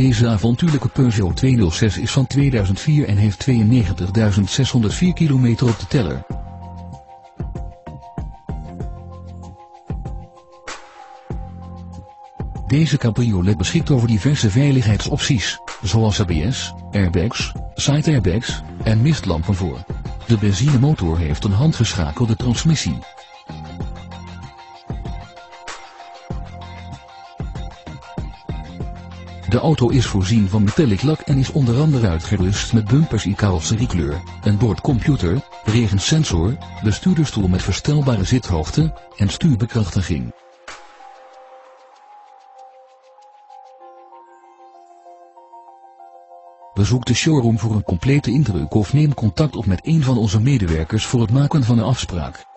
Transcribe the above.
Deze avontuurlijke Peugeot 206 is van 2004 en heeft 92.604 kilometer op de teller. Deze cabriolet beschikt over diverse veiligheidsopties, zoals ABS, airbags, side airbags en mistlampen voor. De benzinemotor heeft een handgeschakelde transmissie. De auto is voorzien van metallic lak en is onder andere uitgerust met bumpers in carrosseriekleur, een boordcomputer, regensensor, bestuurderstoel met verstelbare zithoogte en stuurbekrachtiging. Bezoek de showroom voor een complete indruk of neem contact op met een van onze medewerkers voor het maken van een afspraak.